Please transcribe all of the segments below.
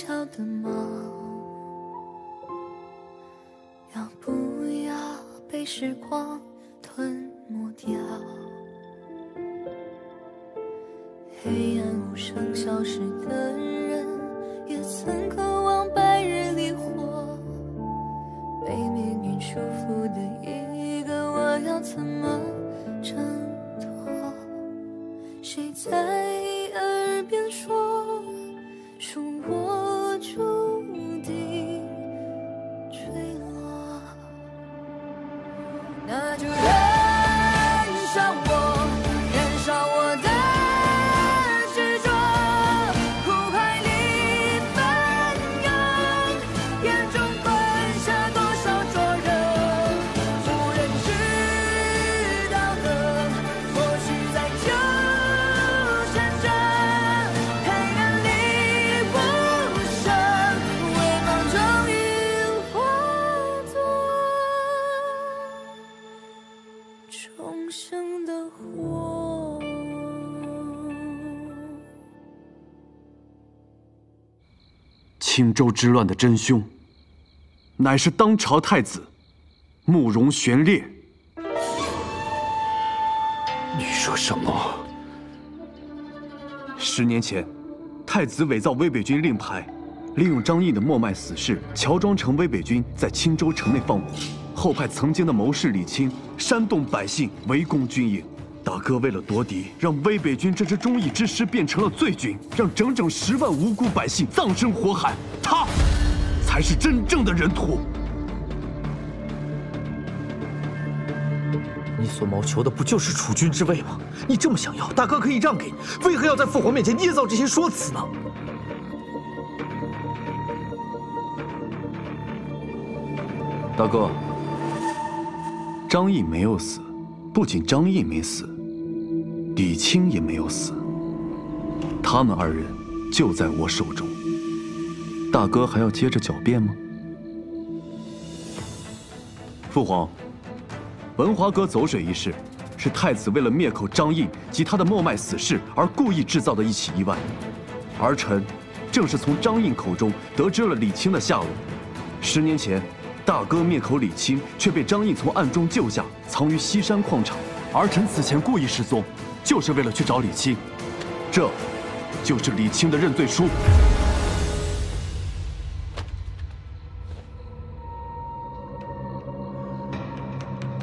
小的吗？要不要被时光吞没掉？黑暗无声消失青州之乱的真凶，乃是当朝太子慕容玄烈。你说什么？十年前，太子伪造威北军令牌，利用张印的默脉死士，乔装成威北军在青州城内放火，后派曾经的谋士李清煽动百姓围攻军营。大哥为了夺嫡，让威北军这支忠义之师变成了罪军，让整整十万无辜百姓葬身火海。他，才是真正的人屠。你所谋求的不就是储君之位吗？你这么想要，大哥可以让给你，为何要在父皇面前捏造这些说辞呢？大哥，张毅没有死，不仅张毅没死，李清也没有死，他们二人就在我手中。大哥还要接着狡辩吗？父皇，文华阁走水一事，是太子为了灭口张印及他的默脉死士而故意制造的一起意外，儿臣正是从张印口中得知了李清的下落。十年前。大哥灭口李清，却被张印从暗中救下，藏于西山矿场。儿臣此前故意失踪，就是为了去找李清。这，就是李清的认罪书。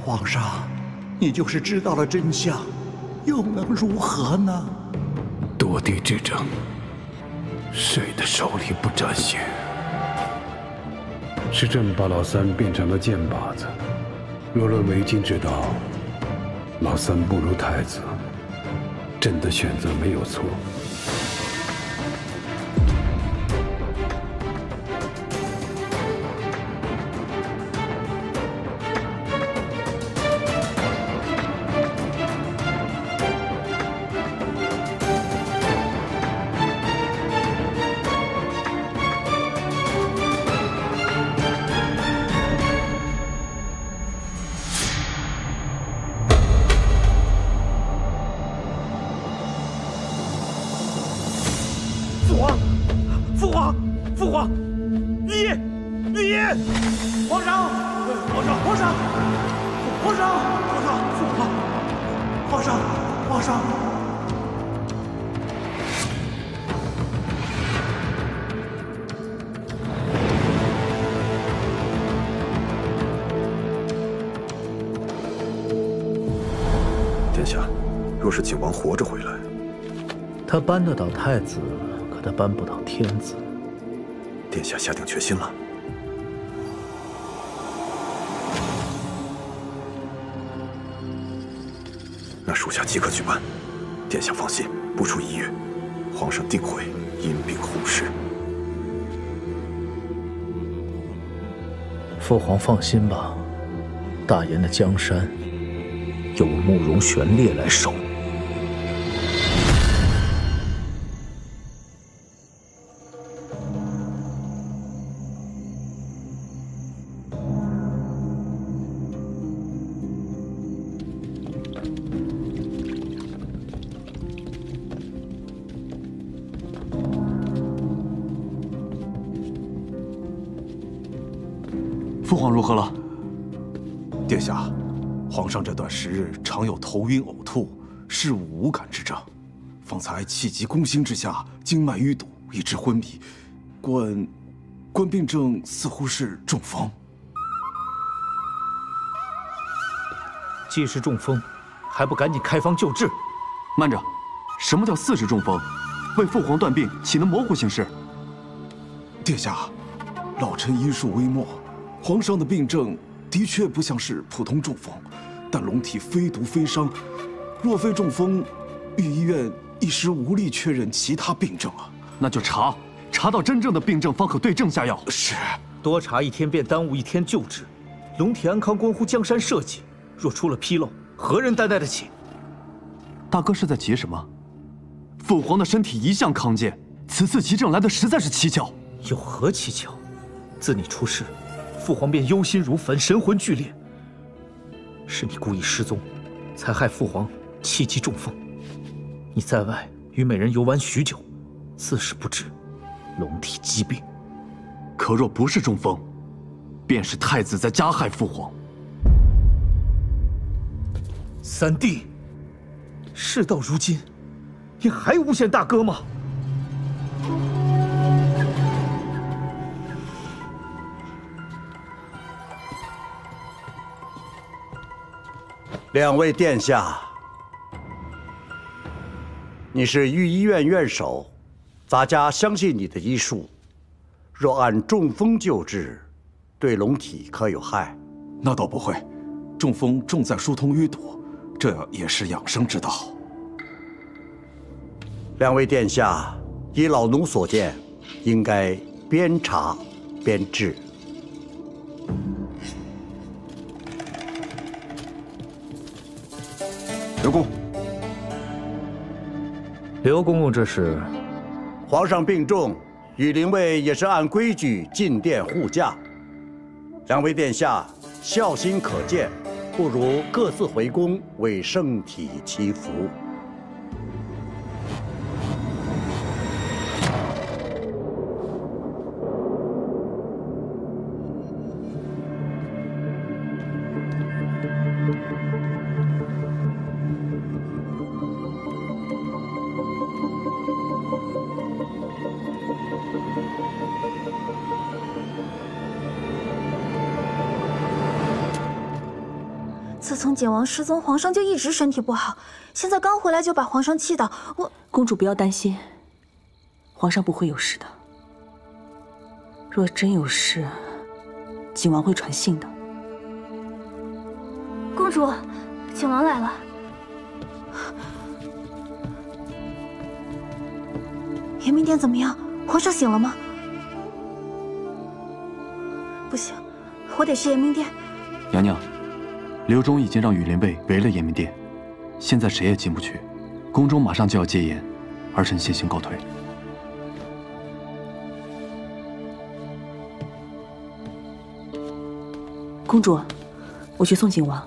皇上，你就是知道了真相，又能如何呢？夺嫡之争，谁的手里不沾血？是朕把老三变成了箭靶子。若论为今之道，老三不如太子，朕的选择没有错。若是景王活着回来，他扳得倒太子，可他扳不倒天子。殿下下定决心了。那属下即刻去办。殿下放心，不出一月，皇上定会因病护逝。父皇放心吧，大燕的江山由慕容玄烈来守。头晕呕吐、视物无感之症，方才气急攻心之下，经脉淤堵，以致昏迷。关，关病症似乎是中风。既是中风，还不赶紧开方救治？慢着，什么叫似是中风？为父皇断病，岂能模糊行事？殿下，老臣医术微末，皇上的病症的确不像是普通中风，但龙体非毒非伤，若非中风，御医院一时无力确认其他病症啊。那就查，查到真正的病症，方可对症下药。是，多查一天便耽误一天救治，龙体安康关乎江山社稷，若出了纰漏，何人担待得起？大哥是在急什么？父皇的身体一向康健，此次急症来的实在是蹊跷。有何蹊跷？自你出事，父皇便忧心如焚，神魂俱裂。是你故意失踪，才害父皇气急中风。你在外与美人游玩许久，自是不知龙体疾病。可若不是中风，便是太子在加害父皇。三弟，事到如今，你还诬陷大哥吗？两位殿下，你是御医院院首，咱家相信你的医术。若按中风救治，对龙体可有害？那倒不会，中风重在疏通淤堵，这也是养生之道。两位殿下，依老奴所见，应该边查边治。刘公，刘公公，这是皇上病重，羽林卫也是按规矩进殿护驾。两位殿下孝心可见，不如各自回宫为圣体祈福。简王失踪，皇上就一直身体不好，现在刚回来就把皇上气到。我公主不要担心，皇上不会有事的。若真有事，景王会传信的。公主，景王来了。延明殿怎么样？皇上醒了吗？不行，我得去延明殿。娘娘，刘忠已经让羽林卫围了延明殿，现在谁也进不去。宫中马上就要戒严，儿臣先行告退。公主，我去送景王。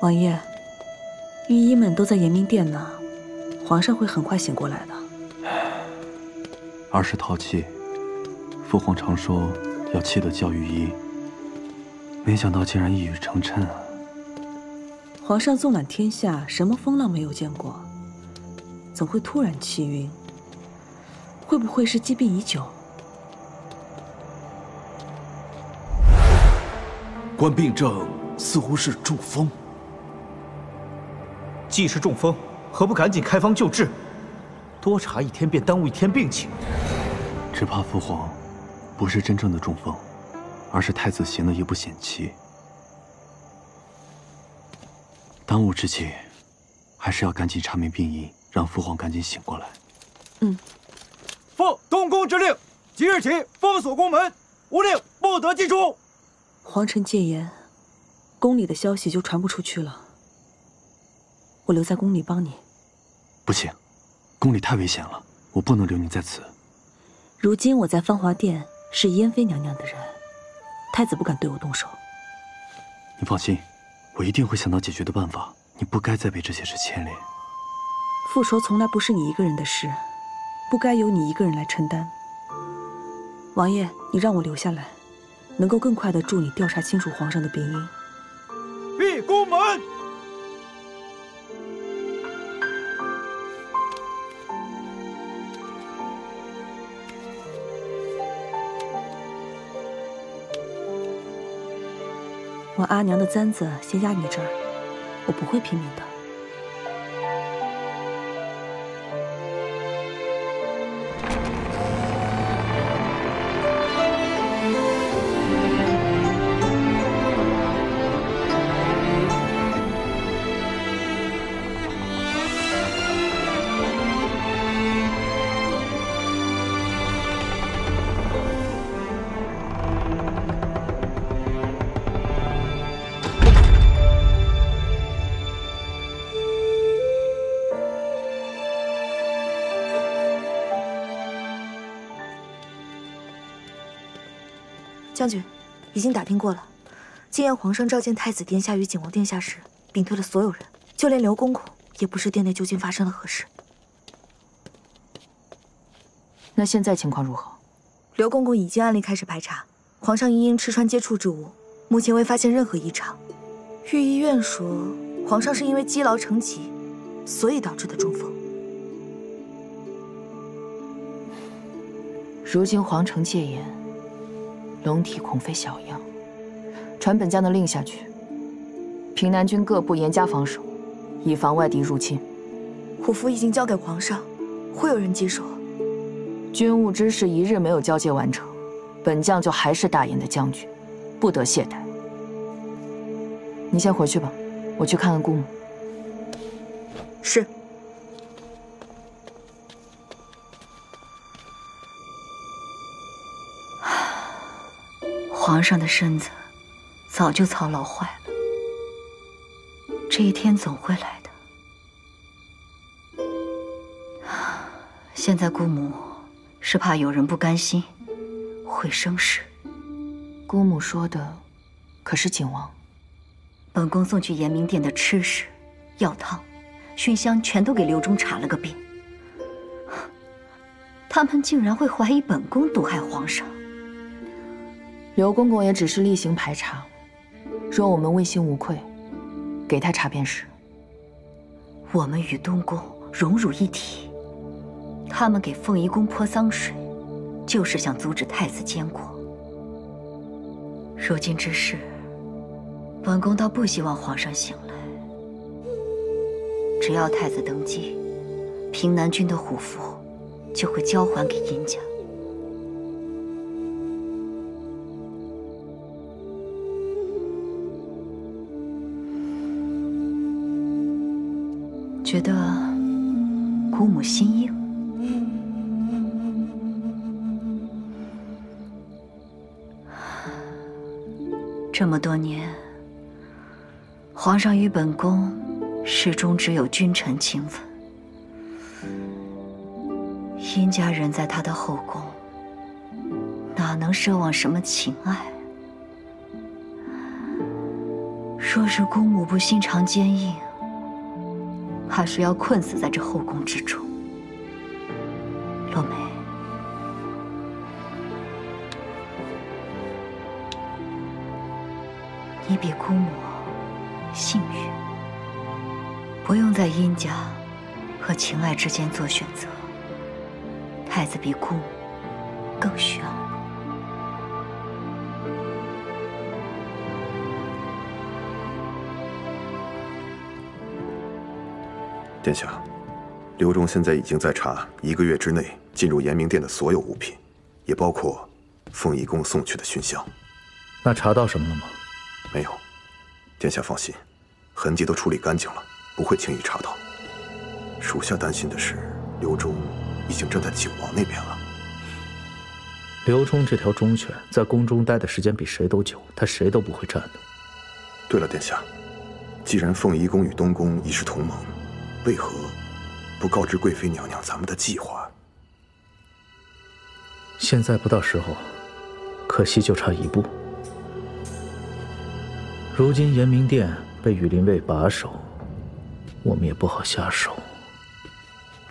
王爷，御医们都在延明殿呢，皇上会很快醒过来的。儿时淘气，父皇常说要气得教御医，没想到竟然一语成谶啊！皇上纵览天下，什么风浪没有见过？怎会突然气晕？会不会是积病已久？关病症似乎是中风。既是中风，何不赶紧开方救治？多查一天便耽误一天病情。只怕父皇不是真正的中风，而是太子行了一步险棋。当务之急，还是要赶紧查明病因，让父皇赶紧醒过来。嗯。奉东宫之令，即日起封锁宫门，无令不得进出。皇臣戒严，宫里的消息就传不出去了。我留在宫里帮你。不行，宫里太危险了，我不能留你在此。如今我在芳华殿是燕妃娘娘的人，太子不敢对我动手。你放心，我一定会想到解决的办法。你不该再被这些事牵连。复仇从来不是你一个人的事，不该由你一个人来承担。王爷，你让我留下来，能够更快的助你调查清楚皇上的病因。闭宫门。我阿娘的簪子先压你这儿，我不会拼命的。已经打听过了。今夜皇上召见太子殿下与景王殿下时，屏退了所有人，就连刘公公也不知殿内究竟发生了何事。那现在情况如何？刘公公已经按例开始排查，皇上因因吃穿接触之物，目前未发现任何异常。御医院说，皇上是因为积劳成疾，所以导致的中风。如今皇城戒严，龙体恐非小样。传本将的令下去，平南军各部严加防守，以防外敌入侵。虎符已经交给皇上，会有人接手。军务之事一日没有交接完成，本将就还是大燕的将军，不得懈怠。你先回去吧，我去看看姑母。是。皇上的身子早就操劳坏了，这一天总会来的。现在姑母是怕有人不甘心，会生事。姑母说的可是景王？本宫送去延明殿的吃食、药汤、熏香，全都给刘忠查了个遍。他们竟然会怀疑本宫毒害皇上。刘公公也只是例行排查，若我们问心无愧，给他查便是。我们与东宫荣辱一体，他们给凤仪宫泼脏水，就是想阻止太子监国。如今之事，本宫倒不希望皇上醒来。只要太子登基，平南军的虎符就会交还给殷家。觉得姑母心硬，这么多年，皇上与本宫始终只有君臣情分。殷家人在他的后宫，哪能奢望什么情爱？若是姑母不心肠坚硬，怕是要困死在这后宫之中。洛梅，你比姑母幸运，不用在殷家和情爱之间做选择。太子比姑母更需要殿下，刘忠现在已经在查一个月之内进入延明殿的所有物品，也包括凤仪宫送去的熏香。那查到什么了吗？没有。殿下放心，痕迹都处理干净了，不会轻易查到。属下担心的是，刘忠已经站在景王那边了。刘忠这条忠犬在宫中待的时间比谁都久，他谁都不会站的。对了，殿下，既然凤仪宫与东宫已是同盟，为何不告知贵妃娘娘咱们的计划？现在不到时候，可惜就差一步。如今延明殿被羽林卫把守，我们也不好下手。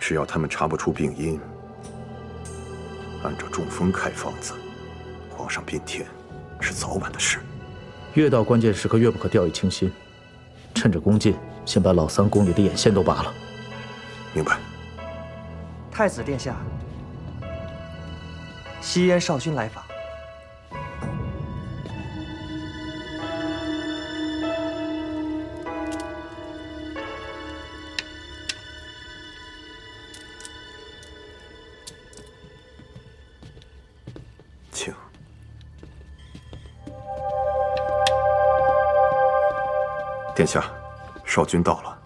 只要他们查不出病因，按照中风开方子，皇上变天是早晚的事。越到关键时刻越不可掉以轻心，趁着攻进，先把老三宫里的眼线都拔了。明白。太子殿下，西燕少君来访。请。殿下，少君到了。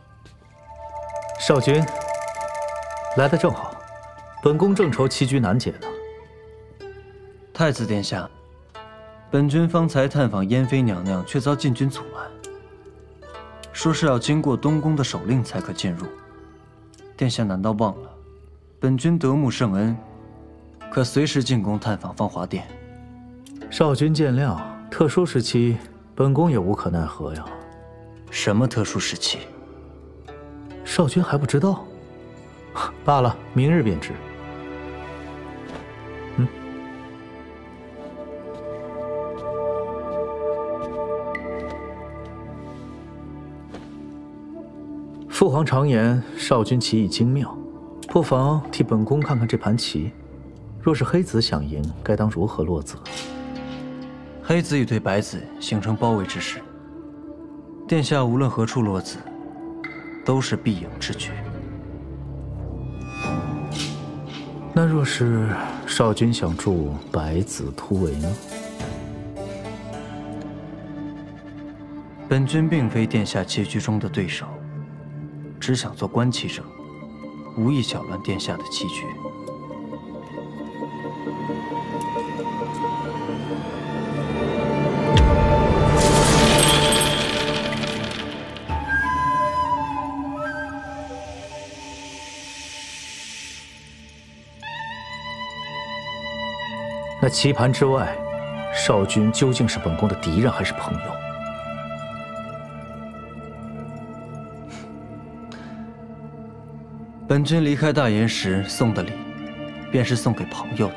少君来的正好，本宫正愁棋局难解呢。太子殿下，本君方才探访燕妃娘娘，却遭禁军阻拦，说是要经过东宫的手令才可进入。殿下难道忘了，本君得慕圣恩，可随时进宫探访芳华殿？少君见谅，特殊时期，本宫也无可奈何呀。什么特殊时期？少君还不知道？罢了，明日便知。嗯。父皇常言少君棋艺精妙，不妨替本宫看看这盘棋。若是黑子想赢，该当如何落子？黑子已对白子形成包围之势。殿下无论何处落子，都是必赢之局。那若是少君想助白子突围呢？本君并非殿下棋局中的对手，只想做观棋者，无意搅乱殿下的棋局。那棋盘之外，少君究竟是本宫的敌人还是朋友？本君离开大燕时送的礼，便是送给朋友的。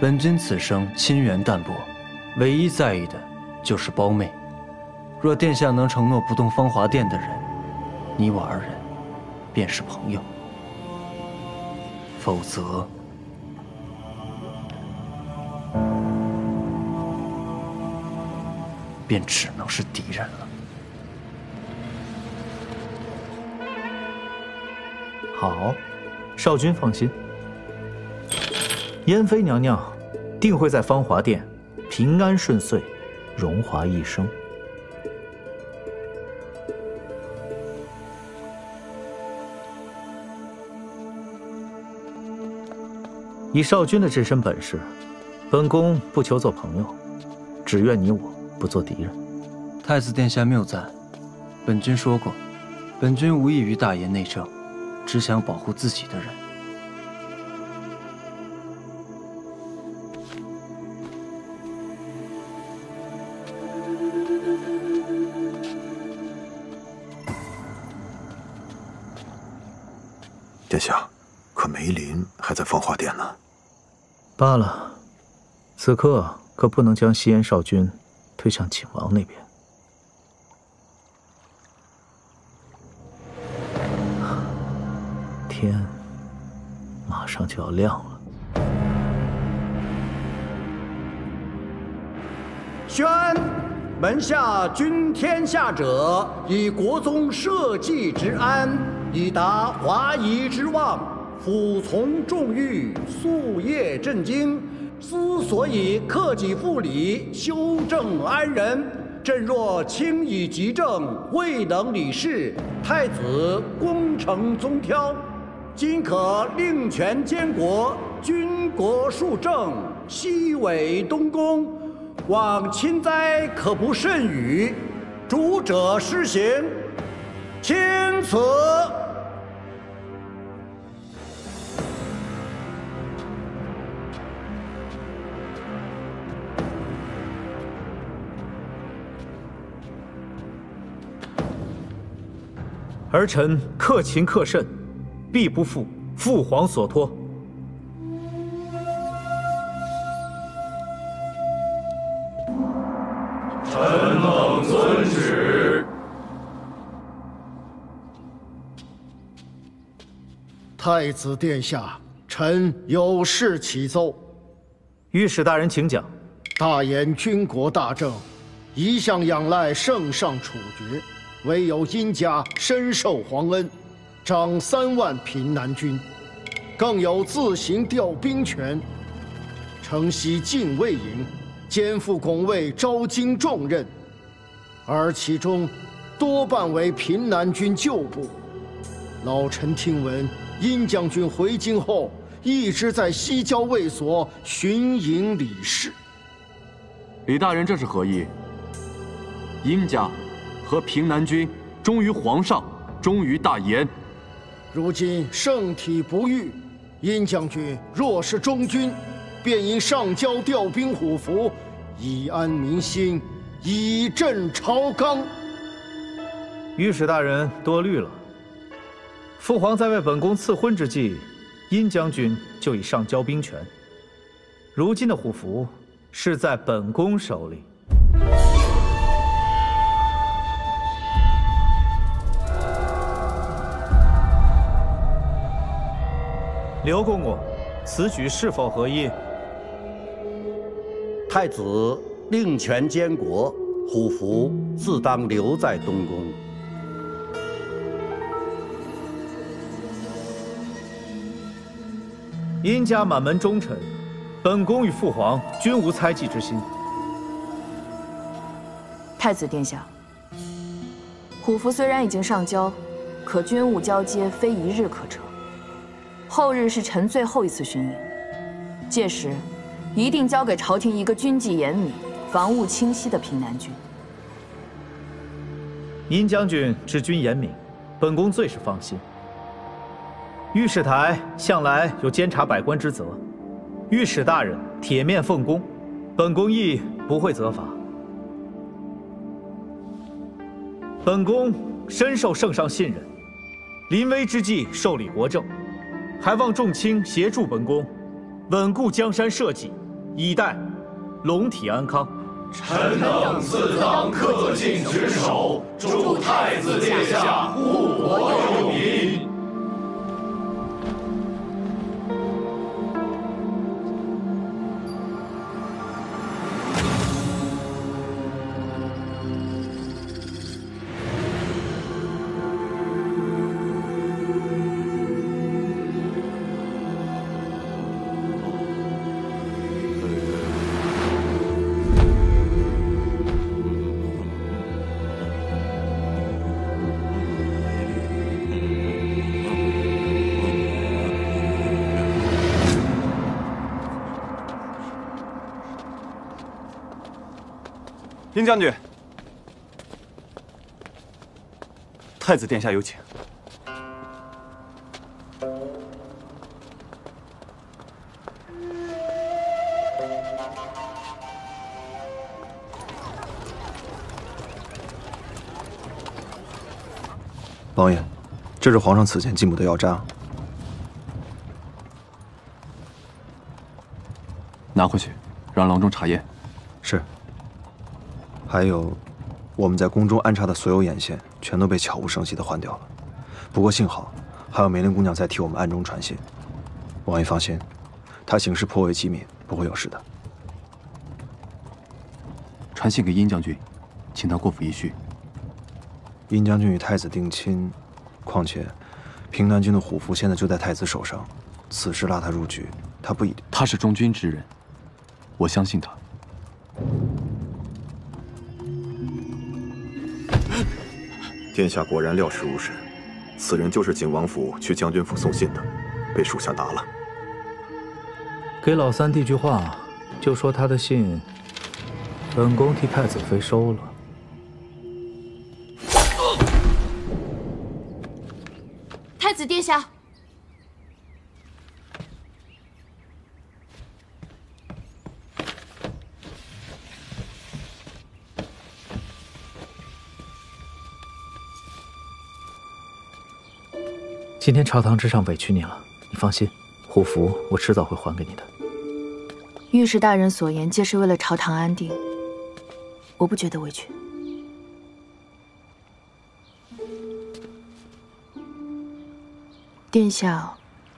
本君此生亲缘淡薄，唯一在意的就是胞妹。若殿下能承诺不动芳华殿的人，你我二人便是朋友；否则，便只能是敌人了。好，少君放心，燕妃娘娘定会在芳华殿平安顺遂，荣华一生。以少君的这身本事，本宫不求做朋友，只愿你我不做敌人。太子殿下谬赞，本君说过，本君无意于大燕内政，只想保护自己的人。殿下，可梅林还在芳华殿呢。罢了，此刻可不能将西燕少君推向景王那边。天马上就要亮了。宣门下君天下者，以国宗社稷之安，以达华夷之望，俯从众欲，夙夜震惊，思所以克己复礼，修正安人。朕若轻以急政，未能理事，太子功成宗挑。今可令权监国，军国数政，西委东宫，望钦哉可不甚语，主者施行，钦此。儿臣克勤克慎，必不负父皇所托。臣等遵旨。太子殿下，臣有事启奏。御史大人，请讲。大言军国大政，一向仰赖圣上处决，唯有殷家深受皇恩，掌三万平南军，更有自行调兵权。承袭禁卫营，肩负拱卫招京重任，而其中多半为平南军旧部。老臣听闻，殷将军回京后，一直在西郊卫所巡营理事。李大人这是何意？殷家和平南军忠于皇上，忠于大燕。如今圣体不愈，殷将军若是忠君，便应上交调兵虎符，以安民心，以振朝纲。御史大人多虑了。父皇在为本宫赐婚之际，殷将军就已上交兵权。如今的虎符。是在本宫手里。刘公公，此举是否合意？太子令权监国，虎符自当留在东宫。殷家满门忠臣。本宫与父皇均无猜忌之心。太子殿下，虎符虽然已经上交，可军务交接非一日可成。后日是臣最后一次巡营，届时一定交给朝廷一个军纪严明、防务清晰的平南军。殷将军治军严明，本宫最是放心。御史台向来有监察百官之责。御史大人铁面奉公，本宫亦不会责罚。本宫深受圣上信任，临危之际受理国政，还望众卿协助本宫，稳固江山社稷，以待龙体安康。臣等自当恪尽职守，助太子殿下护国佑民。殷将军，太子殿下有请。王爷，这是皇上此前进补的药渣，拿回去，让郎中查验。是。还有，我们在宫中安插的所有眼线，全都被悄无声息的换掉了。不过幸好，还有梅林姑娘在替我们暗中传信。王爷放心，她行事颇为机敏，不会有事的。传信给殷将军，请他过府一叙。殷将军与太子定亲，况且平南军的虎符现在就在太子手上，此事拉他入局，他不一定。他是忠君之人，我相信他。殿下果然料事如神，此人就是景王府去将军府送信的，被属下拿了。给老三递句话，就说他的信，本宫替太子妃收了。今天朝堂之上委屈你了，你放心，虎符我迟早会还给你的。御史大人所言皆是为了朝堂安定，我不觉得委屈。殿下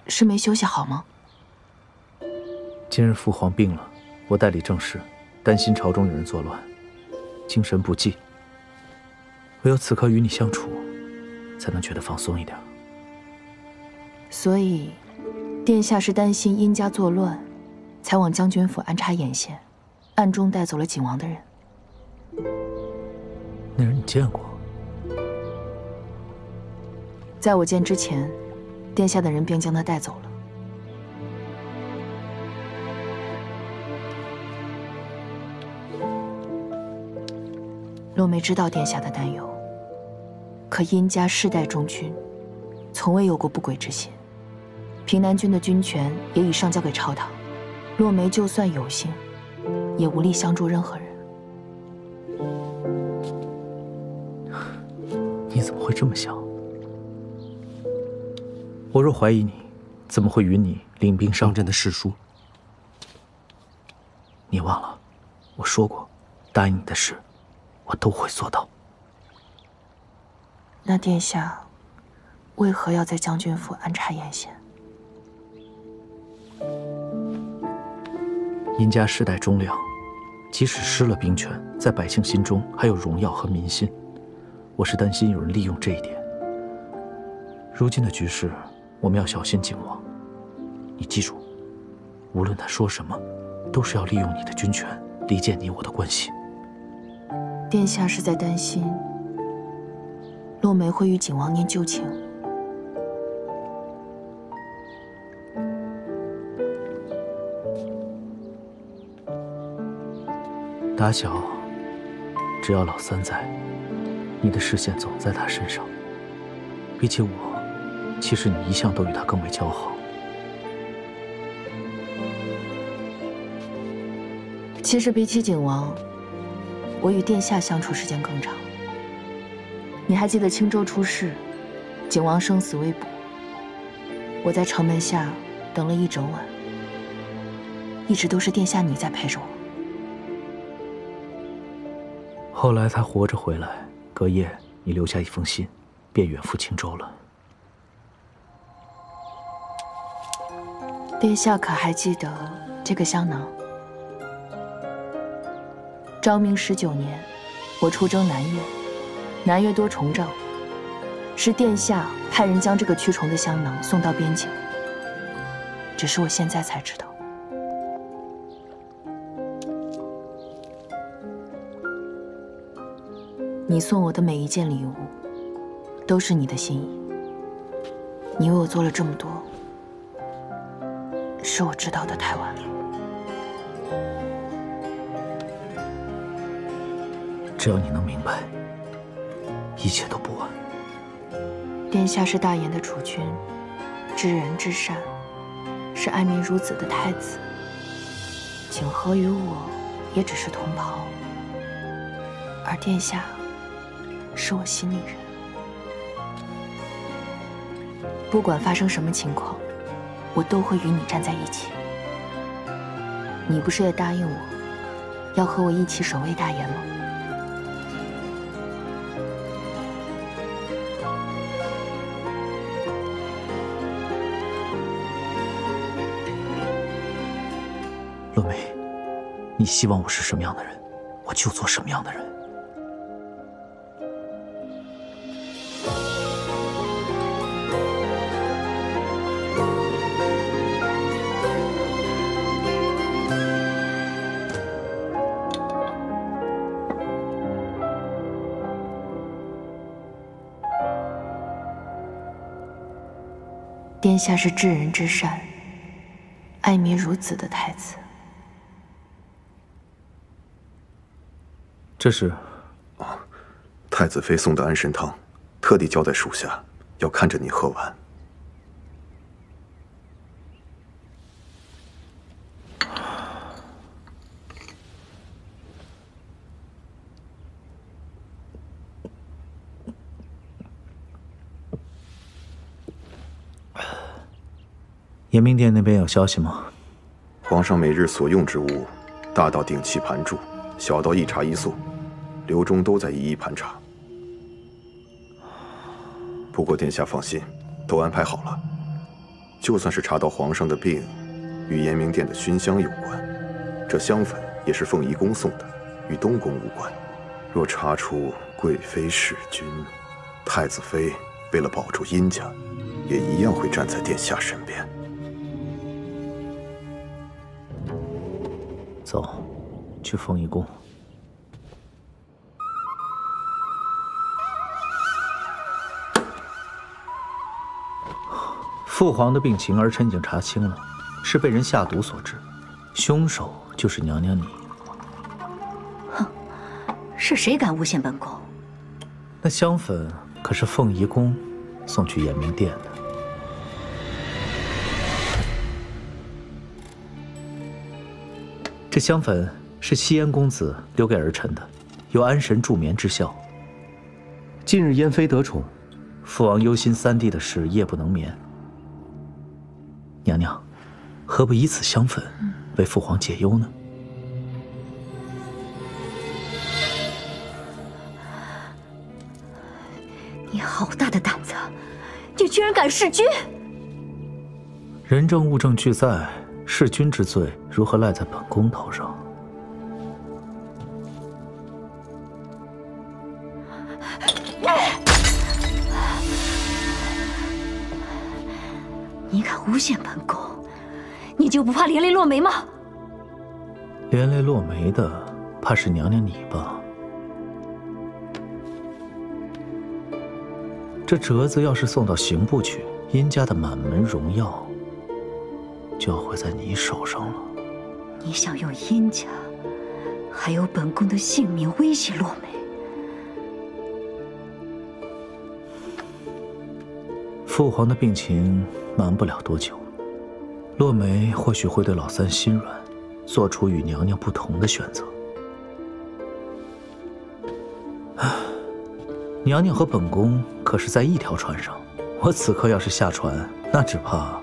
是没休息好吗？今日父皇病了，我代理政事，担心朝中有人作乱，精神不济。唯有此刻与你相处，才能觉得放松一点。所以，殿下是担心殷家作乱，才往将军府安插眼线，暗中带走了景王的人。那人你见过？在我见之前，殿下的人便将他带走了。洛梅知道殿下的担忧，可殷家世代忠君，从未有过不轨之心。平南军的军权也已上交给朝堂，洛梅就算有心，也无力相助任何人。你怎么会这么想？我若怀疑你，怎么会与你领兵上阵的誓书？你忘了，我说过，答应你的事，我都会做到。那殿下为何要在将军府安插眼线？殷家世代忠良，即使失了兵权，在百姓心中还有荣耀和民心。我是担心有人利用这一点。如今的局势，我们要小心景王。你记住，无论他说什么，都是要利用你的军权，离间你我的关系。殿下是在担心洛梅会与景王念旧情？打小，只要老三在，你的视线总在他身上。比起我，其实你一向都与他更为交好。其实比起景王，我与殿下相处时间更长。你还记得青州出事，景王生死未卜，我在城门下等了一整晚，一直都是殿下你在陪着我。后来他活着回来，隔夜你留下一封信，便远赴青州了。殿下可还记得这个香囊？昭明十九年，我出征南越，南越多虫症，是殿下派人将这个驱虫的香囊送到边境。只是我现在才知道。你送我的每一件礼物，都是你的心意。你为我做了这么多，是我知道的太晚了。只要你能明白，一切都不晚。殿下是大言的储君，知人知善，是爱民如子的太子。景和与我也只是同袍，而殿下。是我心里人，不管发生什么情况，我都会与你站在一起。你不是也答应我，要和我一起守卫大言吗？洛梅，你希望我是什么样的人，我就做什么样的人。殿下是至人至善、爱民如子的太子。这是太子妃送的安神汤，特地交代属下要看着你喝完。延明殿那边有消息吗？皇上每日所用之物，大到鼎器盘柱，小到一茶一粟，刘忠都在一一盘查。不过殿下放心，都安排好了。就算是查到皇上的病与延明殿的熏香有关，这香粉也是凤仪宫送的，与东宫无关。若查出贵妃弑君，太子妃为了保住殷家，也一样会站在殿下身边。走，去凤仪宫。父皇的病情，儿臣已经查清了，是被人下毒所致，凶手就是娘娘你。哼，是谁敢诬陷本宫？那香粉可是凤仪宫送去延明殿的。这香粉是西燕公子留给儿臣的，有安神助眠之效。近日燕妃得宠，父王忧心三弟的事，夜不能眠。娘娘，何不以此香粉为父皇解忧呢？你好大的胆子，你居然敢弑君！人证物证俱在，弑君之罪如何赖在本宫头上？你敢诬陷本宫，你就不怕连累落梅吗？连累落梅的，怕是娘娘你吧？这折子要是送到刑部去，殷家的满门荣耀就要毁在你手上了。你想用殷家，还有本宫的性命威胁落梅？父皇的病情瞒不了多久，落梅或许会对老三心软，做出与娘娘不同的选择。娘娘和本宫可是在一条船上，我此刻要是下船，那只怕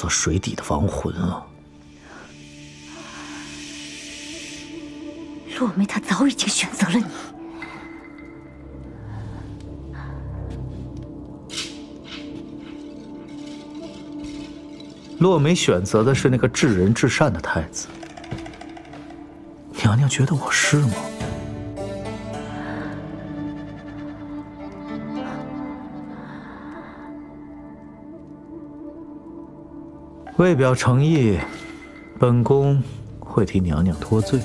做水底的亡魂啊。落梅她早已经选择了你。落梅选择的是那个至仁至善的太子，娘娘觉得我是吗？为表诚意，本宫会替娘娘脱罪。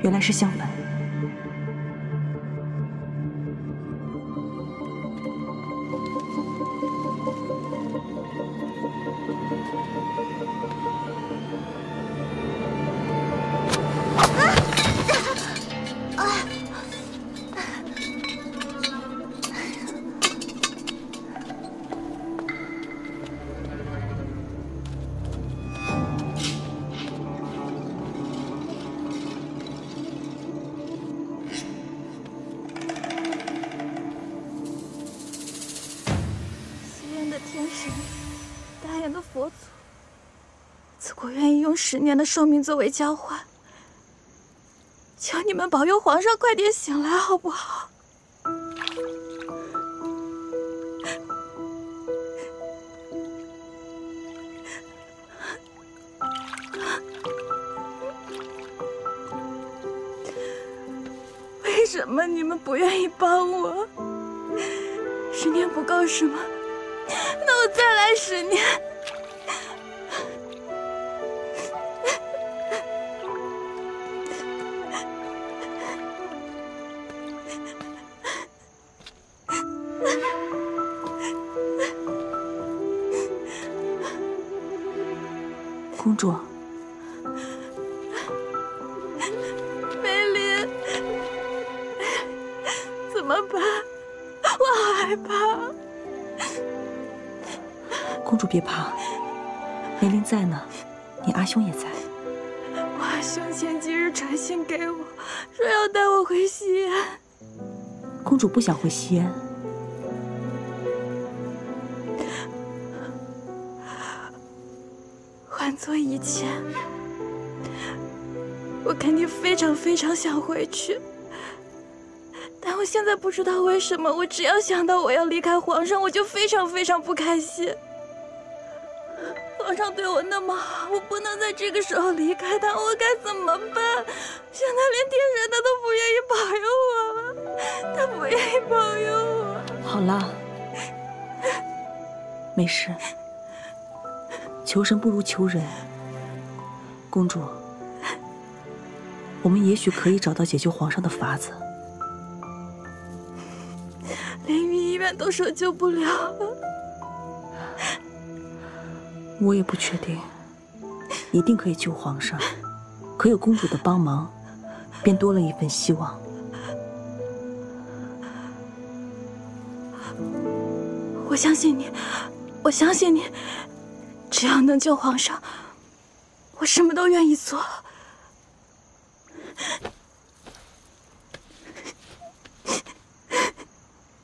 原来是香粉。十年的寿命作为交换，求你们保佑皇上快点醒来，好不好？公主，梅林，怎么办？我好害怕。公主别怕，梅林在呢，你阿兄也在。我阿兄前几日传信给我，说要带我回西安。公主不想回西安。做以前，我肯定非常非常想回去。但我现在不知道为什么，我只要想到我要离开皇上，我就非常非常不开心。皇上对我那么好，我不能在这个时候离开他，我该怎么办？现在连天神他都不愿意保佑我了，他不愿意保佑我。好了，没事。求神不如求人，公主，我们也许可以找到解救皇上的法子。连御医院都说救不了了，我也不确定，一定可以救皇上。可有公主的帮忙，便多了一份希望。我相信你，我相信你。只要能救皇上，我什么都愿意做。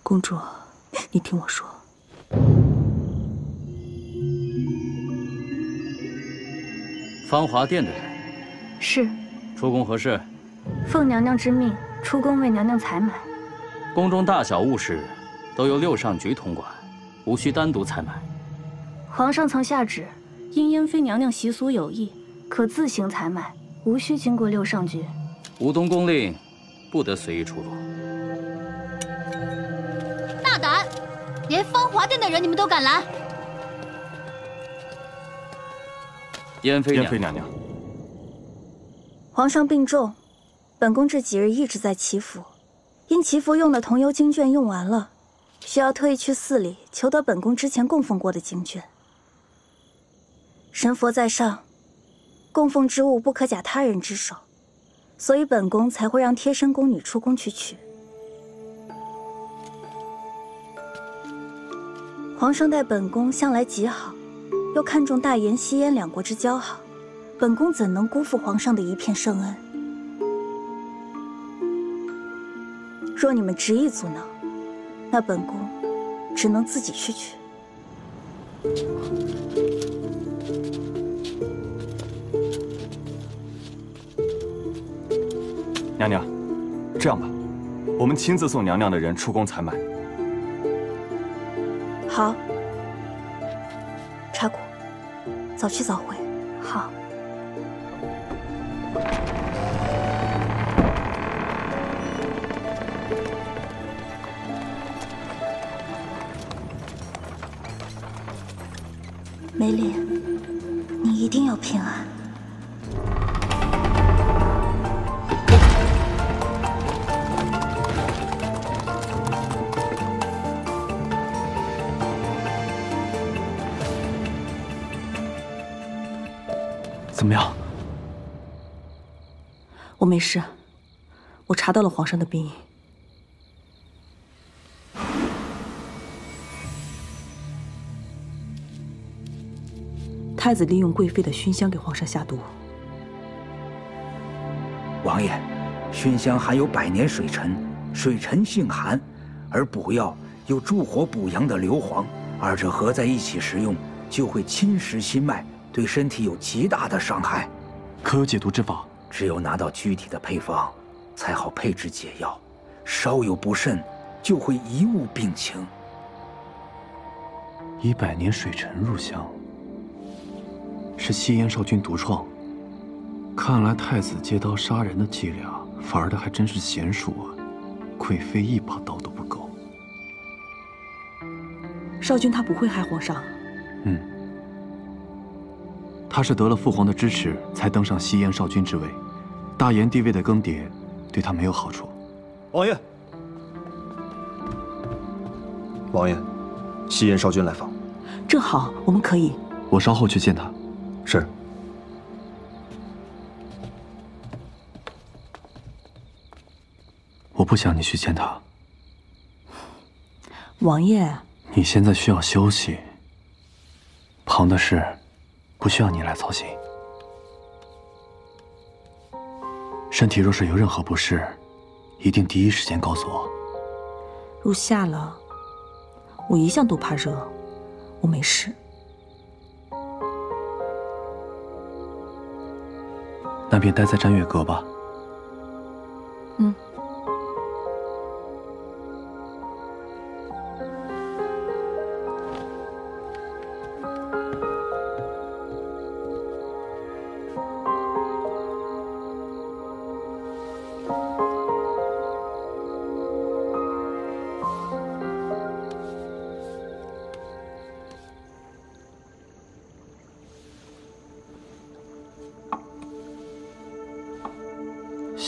公主，你听我说。芳华殿的人是。出宫何事？奉娘娘之命，出宫为娘娘采买。宫中大小物事，都由六上局统管，无需单独采买。皇上曾下旨，因燕妃娘娘习俗有异，可自行采买，无需经过六上局。吴东宫令，不得随意出入。大胆！连芳华殿的人你们都敢拦？燕妃燕妃娘娘，皇上病重，本宫这几日一直在祈福，因祈福用的桐油经卷用完了，需要特意去寺里求得本宫之前供奉过的经卷。神佛在上，供奉之物不可假他人之手，所以本宫才会让贴身宫女出宫去取。皇上待本宫向来极好，又看重大言、西燕两国之交好，本宫怎能辜负皇上的一片圣恩？若你们执意阻挠，那本宫只能自己去取。娘娘，这样吧，我们亲自送娘娘的人出宫采买。好，茶谷，早去早回。好。梅林，没事，我查到了皇上的病因。太子利用贵妃的熏香给皇上下毒。王爷，熏香含有百年水沉，水沉性寒，而补药有助火补阳的硫磺，二者合在一起食用，就会侵蚀心脉，对身体有极大的伤害。可有解毒之法？只有拿到具体的配方，才好配制解药。稍有不慎，就会贻误病情。以百年水沉入香，是西燕少君独创。看来太子借刀杀人的伎俩，玩的还真是娴熟啊！贵妃一把刀都不够。少君他不会害皇上。嗯，他是得了父皇的支持，才登上西燕少君之位。大炎帝位的更迭，对他没有好处。王爷，王爷，西燕少君来访。正好，我们可以。我稍后去见他。是。我不想你去见他。王爷，你现在需要休息。旁的事，不需要你来操心。身体若是有任何不适，一定第一时间告诉我。入夏了，我一向都怕热，我没事。那便待在占月阁吧。嗯。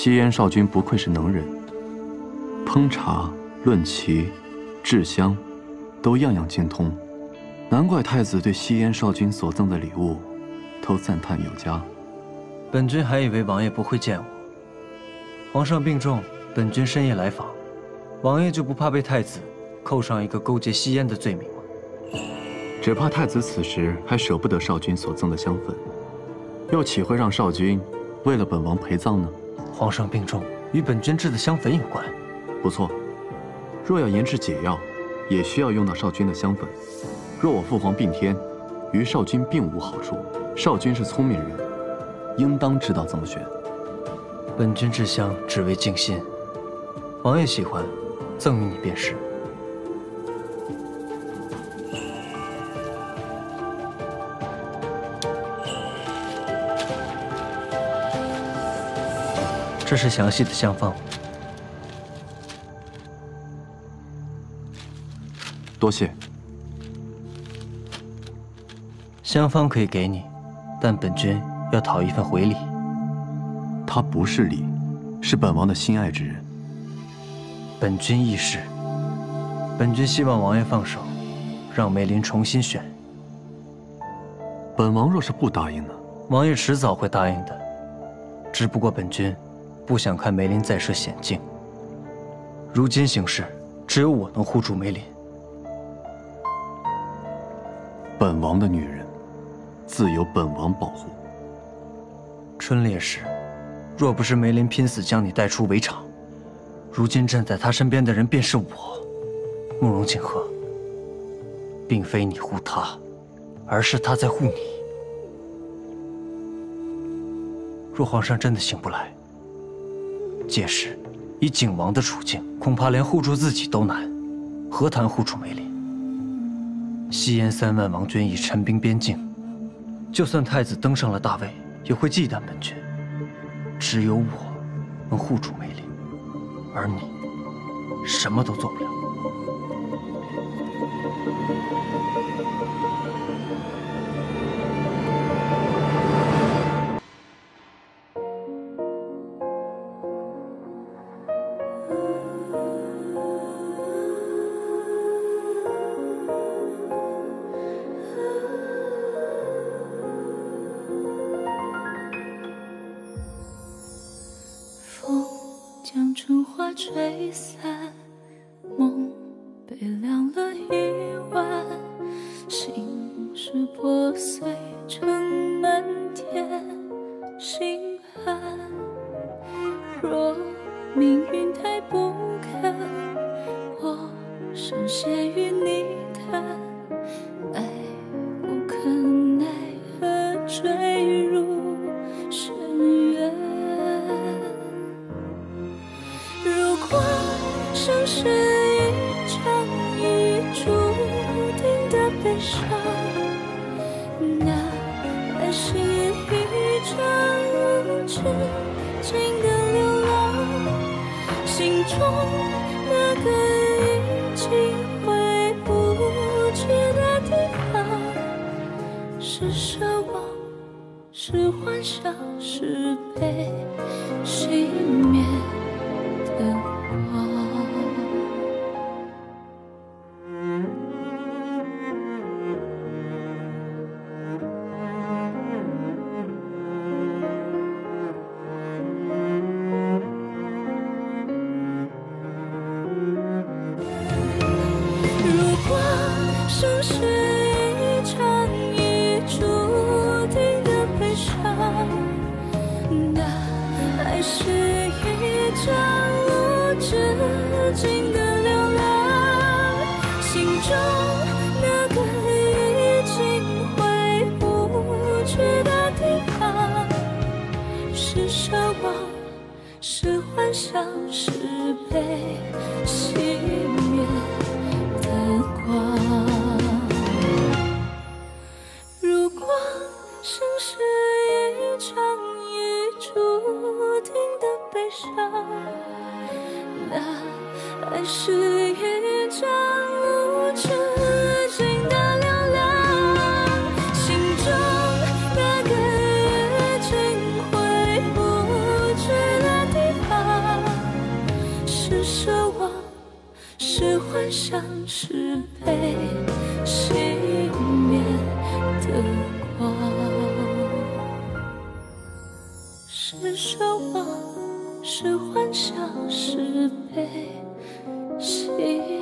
西燕少君不愧是能人，烹茶、论棋、制香，都样样精通，难怪太子对西燕少君所赠的礼物，都赞叹有加。本君还以为王爷不会见我。皇上病重，本君深夜来访，王爷就不怕被太子扣上一个勾结西燕的罪名吗？只怕太子此时还舍不得少君所赠的香粉，又岂会让少君为了本王陪葬呢？皇上病重，与本君制的香粉有关。不错，若要研制解药，也需要用到少君的香粉。若我父皇病天，于少君并无好处。少君是聪明人，应当知道怎么选。本君制香只为静心，王爷喜欢，赠与你便是。这是详细的香方，多谢。香方可以给你，但本君要讨一份回礼。他不是礼，是本王的心爱之人。本君亦是。本君希望王爷放手，让梅林重新选。本王若是不答应呢？王爷迟早会答应的，只不过本君。不想看梅林再设险境。如今形势，只有我能护住梅林。本王的女人，自有本王保护。春烈时，若不是梅林拼死将你带出围场，如今站在他身边的人便是我。慕容锦和，并非你护他，而是他在护你。若皇上真的醒不来，届时，以景王的处境，恐怕连护住自己都难，何谈护住梅林？西燕三万王军已陈兵边境，就算太子登上了大位，也会忌惮本君。只有我能护住梅林，而你什么都做不了。风将春花吹散。是一张无止境的流浪心中那个已经回不去的地方是奢望是幻想是被熄灭的光。是一张无止境的流浪，心中那个已经回不去的地方，是奢望，是幻想，是被熄灭的光，是奢望，是幻想，是被心。